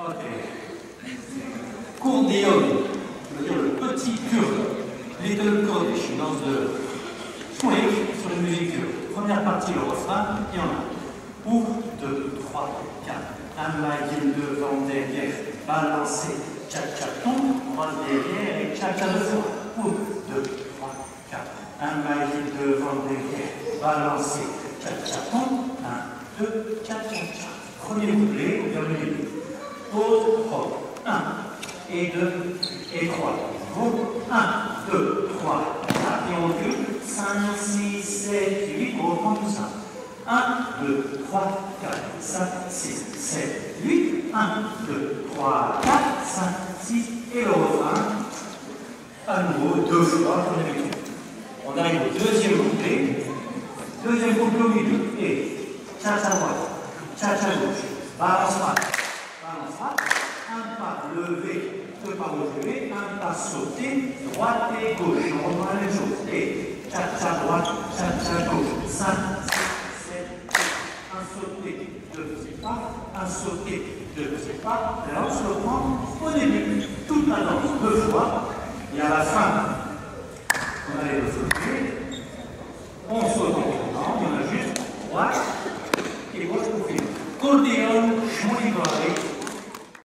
Ok. Courdéon, ça veut dire le petit kurde. Little Kurdish, une danse de swing sur une musique. Première partie, le refrain, il y en a. Ouf, deux, trois, quatre. Un maillot devant, derrière, balancer, tcha-tcha-ton, derrière et tcha-tcha fois. Ouf, deux, trois, quatre. Un maillot devant, derrière, balancer, tcha-tcha-ton, un, deux, tcha-tcha-tcha. Premier couplet, le Pause, hop. Un, et deux, et trois. Vous, un, deux, trois, quatre, et on recule. Cinq, six, sept, huit, on reprend tout ça. Un, deux, trois, quatre, cinq, six, sept, huit. Un, deux, trois, quatre, cinq, six, et le refrain. À nouveau, deux fois pour l'habitude. On arrive au deuxième couplet. Deuxième couplet au milieu. Et cha-cha droite, cha-cha gauche, balance droite, un pas levé, deux pas reculé, un pas sauté, droite et gauche. On reprend les choses. Et tcha droite, tcha gauche. 5, 6, 7, 8. Un sauté, deux petits pas, un sauté, deux petits pas. Là, on se reprend au début. Toute la danse, deux fois. Et à la fin, on a les deux sautés. On saute en tournant, on a juste droite et gauche pour finir. Cordeon, Choulivari,